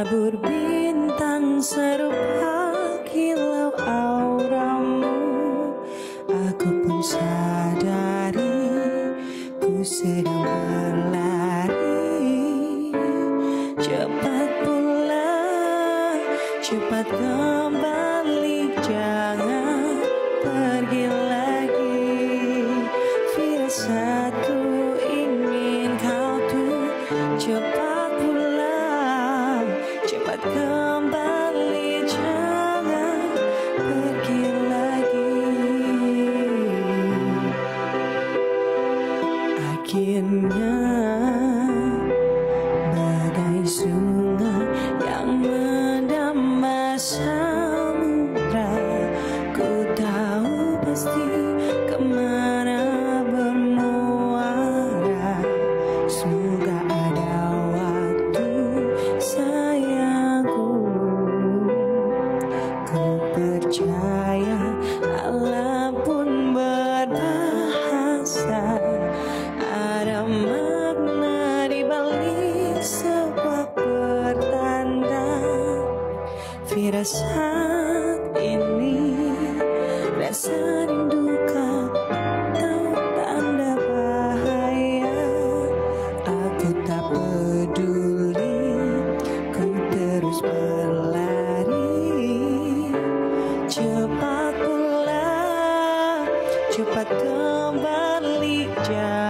Tabur bintang serupa kilau auramu. Aku pun sadari ku sedang berlari. Cepat pulang, cepat kembali kiên nhẫn. Firasat ini Rasa rindukan Tahu tanda bahaya. Aku tak peduli Ku terus berlari. Cepat pulang Cepat kembali Jangan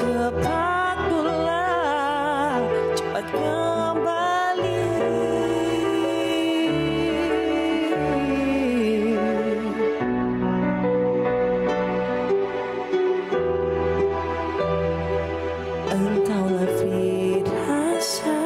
Cepat Cepat kembali. Firasat